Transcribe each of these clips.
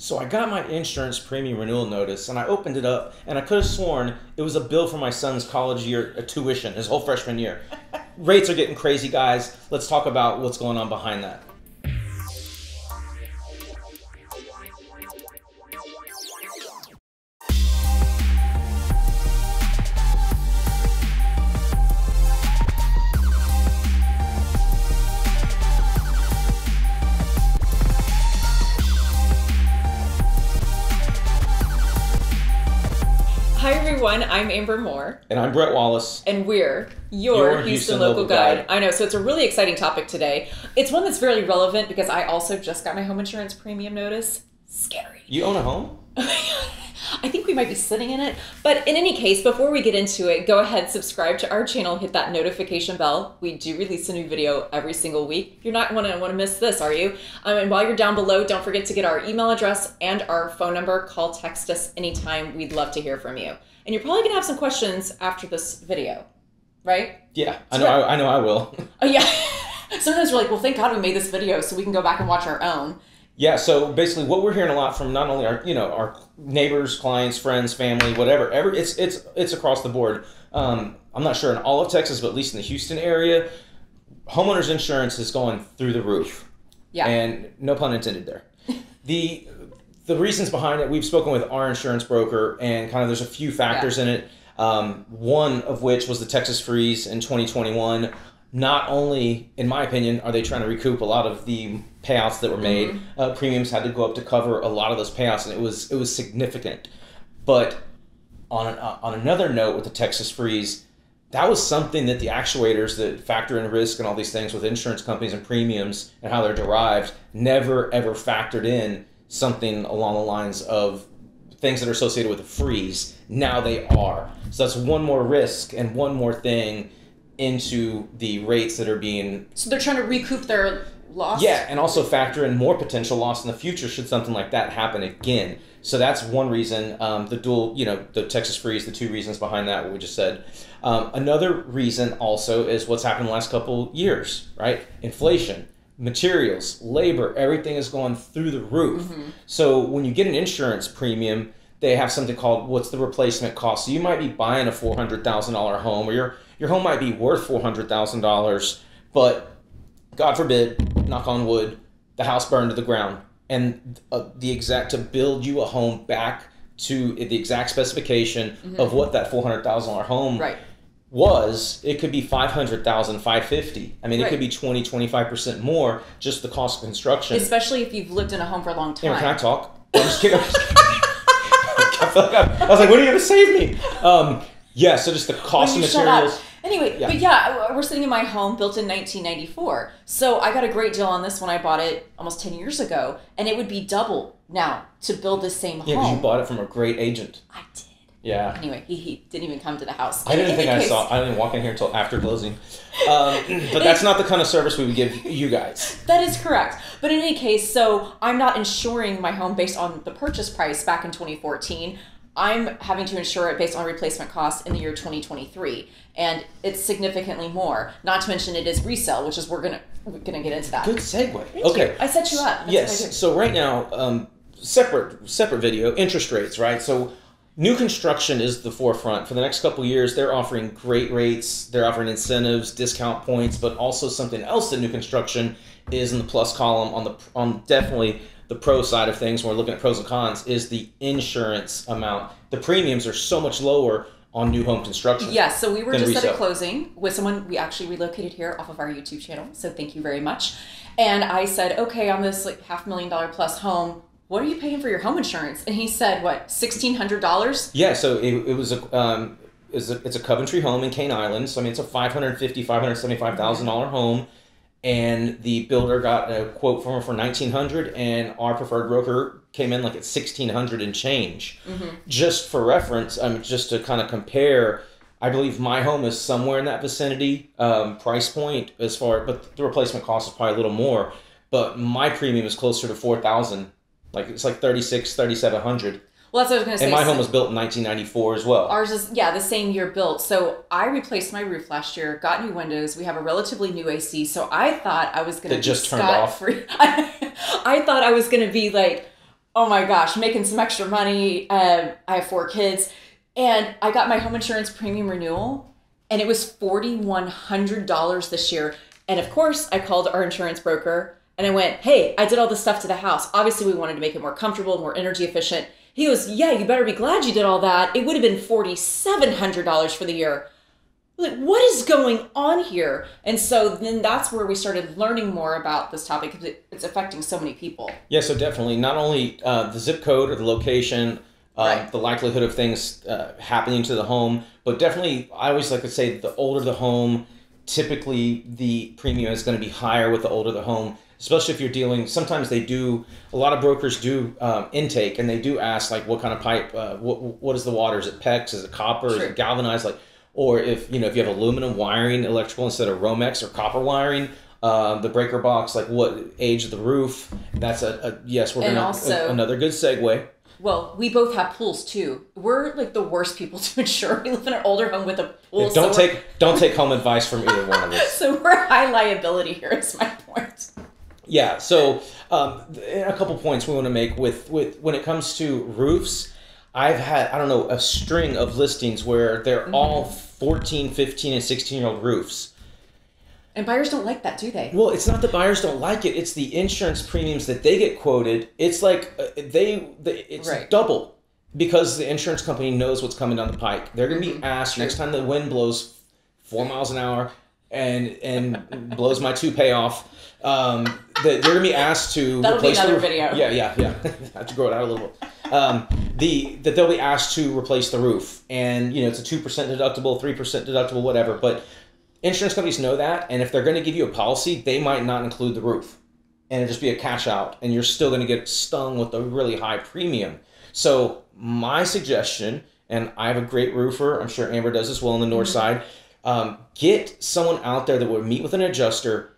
So I got my insurance premium renewal notice and I opened it up and I could have sworn it was a bill for my son's college year uh, tuition, his whole freshman year. Rates are getting crazy, guys. Let's talk about what's going on behind that. Everyone, I'm Amber Moore, And I'm Bret Wallace. and we're your, Your Houston, Houston local, local guide. guide. I know, so it's a really exciting topic today. It's one that's very relevant because I also just got my home insurance premium notice. Scary. You own a home? I think we might be sitting in it. But in any case, before we get into it, go ahead, subscribe to our channel, hit that notification bell. We do release a new video every single week. You're not going to want to miss this, are you? Um, and while you're down below, don't forget to get our email address and our phone number. Call, text us anytime. We'd love to hear from you. And you're probably going to have some questions after this video, right? Yeah, I know. I, I know. I will. Oh, yeah. Sometimes we're like, well, thank God we made this video so we can go back and watch our own. Yeah, so basically, what we're hearing a lot from not only our, you know, our neighbors, clients, friends, family, whatever. Every it's it's it's across the board. Um, I'm not sure in all of Texas, but at least in the Houston area, homeowners insurance is going through the roof. Yeah. And no pun intended there. the the reasons behind it, we've spoken with our insurance broker, and kind of there's a few factors in it. Um, one of which was the Texas freeze in 2021. Not only, in my opinion, are they trying to recoup a lot of the payouts that were made, uh, premiums had to go up to cover a lot of those payouts, and it was it was significant. But on an, uh, on another note, with the Texas freeze, that was something that the actuators that factor in risk and all these things with insurance companies and premiums and how they're derived never ever factored in something along the lines of things that are associated with a freeze. Now they are. So that's one more risk and one more thing into the rates that are being So they're trying to recoup their loss? yeah, and also factor in more potential loss in the future should something like that happen again. So that's one reason. Um, the dual, you know, the Texas freeze, the two reasons behind that, what we just said. Um, another reason also is what's happened the last couple years, right? Inflation, materials, labor, everything is going through the roof. So when you get an insurance premium, they have something called what's the replacement cost. So you might be buying a four hundred thousand dollar home, or your your home might be worth four hundred thousand dollars, but God forbid, knock on wood, the house burned to the ground, and uh, the exact to build you a home back to the exact specification of what that four hundred thousand dollar home Right. Was, it could be 500,000, 550. I mean, it could be 20, 25% more just the cost of construction. Especially if you've lived in a home for a long time. Can I talk? I'm just kidding. I'm just kidding. I, like I, I was like, what are you going to save me? Um, yeah, so just the cost of materials. Anyway, Yeah. but yeah, we're sitting in my home built in 1994. So I got a great deal on this when I bought it almost 10 years ago, and it would be double now to build the same Yeah, because home. you bought it from a great agent. I did. Yeah. Anyway, he, he didn't even come to the house. I didn't In think I case- saw. I didn't walk in here until after closing. Um, but that's not the kind of service we would give you guys. That is correct. But in any case, so I'm not insuring my home based on the purchase price back in 2014. I'm having to insure it based on replacement cost in the year 2023, and it's significantly more. Not to mention it is resale, which is we're gonna we're gonna get into that. Good segue. Thank okay. you. I set you up. That's yes. So right now, um, separate separate video interest rates. Right. So new construction is the forefront for the next couple of years. They're offering great rates. They're offering incentives, discount points, but also something else that new construction is in the plus column on the on definitely the pro side of things. When we're looking at pros and cons, is the insurance amount. The premiums are so much lower on new home construction. Yes, so we were just at resale. a closing with someone we actually relocated here off of our YouTube channel. So thank you very much. And I said, okay, on this like half million dollar plus home, what are you paying for your home insurance? And he said, what, sixteen hundred dollars? Yeah, so it, it was a um, is a, it's a Coventry home in Cane Island. So I mean, it's a five hundred fifty, five hundred seventy five thousand dollar home, and the builder got a quote from her for nineteen hundred, and our preferred broker came in like at sixteen hundred and change. Just for reference, um, just to kind of compare. I believe my home is somewhere in that vicinity um, price point as far, but the replacement cost is probably a little more. But my premium is closer to four thousand, like it's like 36, 3700. Well, that's what I was going to say. And my home was built in 1994 as well. Ours is, yeah, the same year built. So I replaced my roof last year, got new windows. We have a relatively new AC. So I thought I was going to just turned off? free. I, I thought I was going to be like oh my gosh, making some extra money. Um, I have four kids, and I got my home insurance premium renewal, and it was forty one hundred dollars this year. And of course, I called our insurance broker and I went, "Hey, I did all this stuff to the house. Obviously, we wanted to make it more comfortable, more energy efficient." He goes, "Yeah, you better be glad you did all that. It would have been forty seven hundred dollars for the year." like what is going on here and so then that's where we started learning more about this topic because it, it's affecting so many people Yeah, so definitely not only uh, the zip code or the location, uh, Right. the likelihood of things uh, happening to the home, but definitely I always like to say the older the home, typically the premium is going to be higher with the older the home. Especially if you're dealing, sometimes they do. A lot of brokers do um, intake, and they do ask like, what kind of pipe? Uh, what what is the water? Is it PEX? Is it copper? Is it galvanized? Like, or if you know if you have aluminum wiring, electrical instead of Romex or copper wiring, uh, the breaker box, like what age of the roof? That's a, a yes. We're And gonna also- another good segue. well we both have pools too we're like the worst people to insure we live in an older home with a pool don't so take don't take home advice from either one of us. so we're high liability here is my point Yeah. So um, a couple points we want to make with with when it comes to roofs. I've had I don't know a string of listings where they're Mm-hmm. all 14, 15, and 16 year old roofs. and buyers don't like that do they Well, it's not the buyers don't like it; it's the insurance premiums that they get quoted. It's like uh, they, they it's Right. double because the insurance company knows what's coming down the pike. They're going to Mm-hmm. be asked next time the wind blows four miles an hour and and blows my toupee off. Um, that they're going to be asked to That'll be replace the another roof. video. Yeah, yeah, yeah. I have to grow it out a little bit. Um, the that they'll be asked to replace the roof, and you know it's a two percent deductible, three percent deductible, whatever. But insurance companies know that, and if they're going to give you a policy, they might not include the roof, and it'll just be a cash out, and you're still going to get stung with a really high premium. So my suggestion, and I have a great roofer, I'm sure Amber does as well on the north side. Um, get someone out there that would meet with an adjuster.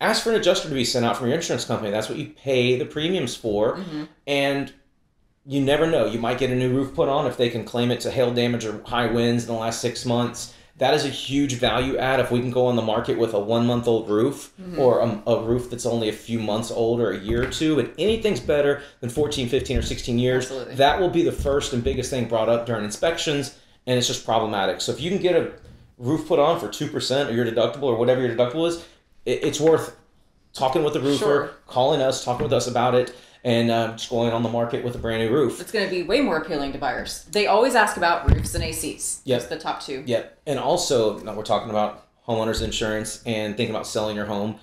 Ask for an adjuster to be sent out from your insurance company. That's what you pay the premiums for, and you never know. You might get a new roof put on if they can claim it to hail damage or high winds in the last six months. That is a huge value add if we can go on the market with a one month old roof or a, a roof that's only a few months old or a year or two. And anything's better than 14, 15, or 16 years. Absolutely. That will be the first and biggest thing brought up during inspections. And it's just problematic. So if you can get a roof put on for 2% or your deductible or whatever your deductible is, it, it's worth talking with the roofer, Sure. calling us, talking with us about it, and uh, just going on the market with a brand new roof. it's going to be way more appealing to buyers they always ask about roofs and acs Yep. just the top two Yep. And also, now we're talking about homeowners insurance and thinking about selling your home.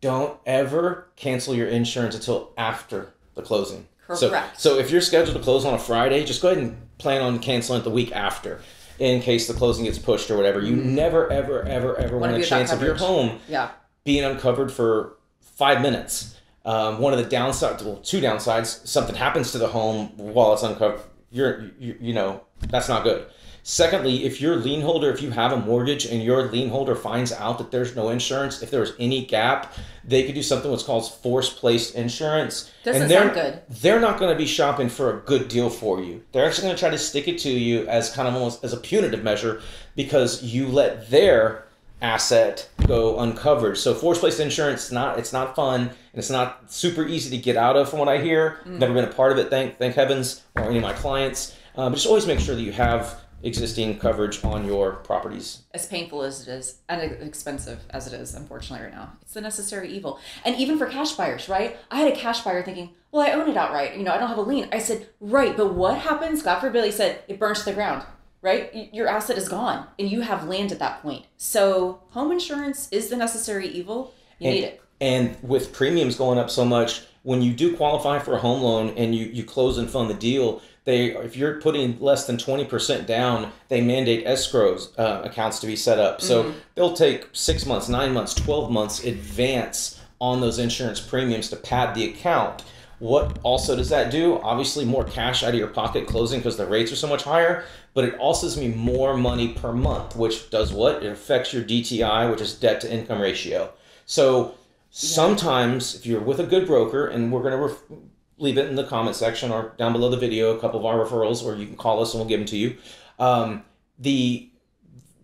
Don't ever cancel your insurance until after the closing. So, Correct. so if you're scheduled to close on a Friday, just go ahead and plan on canceling it the week after in case the closing gets pushed or whatever. You never, ever, ever, ever want a chance of your home yeah being uncovered for five minutes. Um, one of the downsides, well, two downsides, something happens to the home while it's uncovered. You're, you, you know, that's not good. Secondly, if your lien holder, if you have a mortgage and your lien holder finds out that there's no insurance, if there's any gap, they could do something what's called force placed insurance. Doesn't and they're, sound good. They're not going to be shopping for a good deal for you. They're actually going to try to stick it to you as kind of almost as a punitive measure because you let their asset go uncovered. So force placed insurance not it's not fun and it's not super easy to get out of from what I hear. Never been a part of it, thank thank heavens, or any of my clients. Um, but just always make sure that you have existing coverage on your properties. as painful as it is and expensive as it is unfortunately right now it's the necessary evil. And even for cash buyers right? I had a cash buyer thinking well i own it outright you know i don't have a lien. I said right but what happens? God forbid he said it burns to the ground right? Your asset is gone and you have land at that point. So home insurance is the necessary evil. You and, need it. And with premiums going up so much, when you do qualify for a home loan and you, you close and fund the deal, they if you're putting less than twenty percent down, they mandate escrows uh, accounts to be set up. So they'll take six months, nine months, twelve months advance on those insurance premiums to pad the account. What also does that do? Obviously, more cash out of your pocket closing because the rates are so much higher, but it also gives me more money per month, which does what? It affects your DTI, which is debt to income ratio. So sometimes, if you're with a good broker, and we're going to ref- leave it in the comment section or down below the video, a couple of our referrals, or you can call us and we'll give them to you. Um, the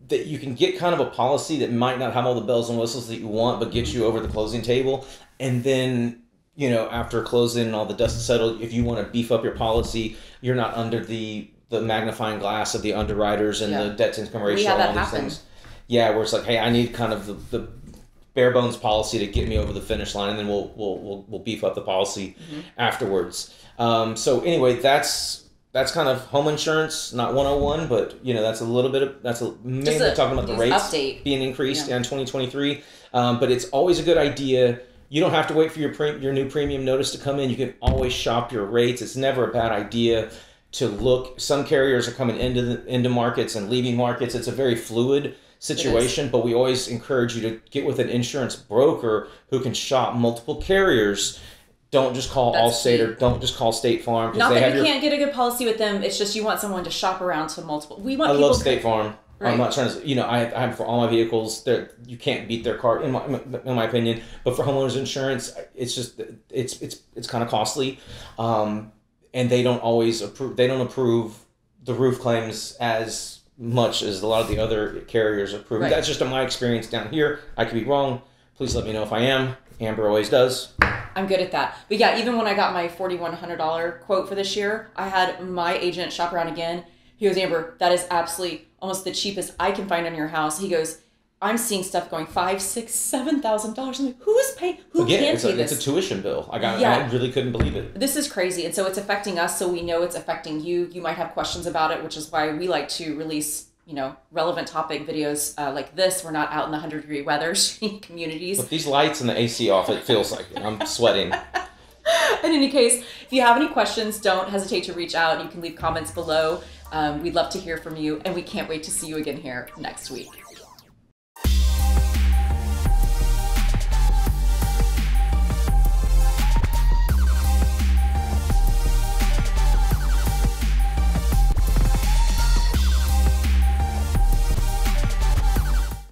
that you can get kind of a policy that might not have all the bells and whistles that you want, but get you over the closing table, and then you know, after closing and all the dust settled, if you want to beef up your policy, you're not under the the magnifying glass of the underwriters and Yeah. the debt to income ratio had and that all these happen. things. Yeah, where it's like, hey, I need kind of the, the bare bones policy to get me over the finish line, and then we'll we'll we'll, we'll beef up the policy Mm-hmm. afterwards. Um, so anyway, that's that's kind of home insurance, not 101, but you know that's a little bit of that's a, mainly a talking about the rates update. being increased Yeah. in 2023. Um, but it's always a good idea. You don't have to wait for your pre- your new premium notice to come in. You can always shop your rates. It's never a bad idea to look. Some carriers are coming into the, into markets and leaving markets. It's a very fluid situation, but we always encourage you to get with an insurance broker who can shop multiple carriers. Don't just call That's Allstate or don't just call State Farm Not they that have you your. can't get a good policy with them. It's just you want someone to shop around to multiple. We want I love State Farm. Right. I'm not trying to, you know, I, I have for all my vehicles. There, you can't beat their car in my, in my opinion. But for homeowners insurance, it's just it's it's it's kind of costly, um, and they don't always approve. They don't approve the roof claims as much as a lot of the other carriers approve. Right. That's just my experience down here. I could be wrong. Please let me know if I am. Amber always does. I'm good at that. But yeah, even when I got my $4,100 quote for this year, I had my agent shop around again. He goes, Amber, that is absolutely almost the cheapest I can find on your house. He goes, I'm seeing stuff going five, six, seven thousand dollars. I'm like, who's paying? Who Again, can it's pay a, this? it's a tuition bill. I got. Yeah. I really couldn't believe it. this is crazy and so it's affecting us so we know it's affecting you you might have questions about it which is why we like to release you know relevant topic videos uh, like this we're not out in the 100 degree weather communities With these lights and the AC off, it feels like it. I'm sweating. in any case if you have any questions don't hesitate to reach out you can leave comments below um, we'd love to hear from you and we can't wait to see you again here next week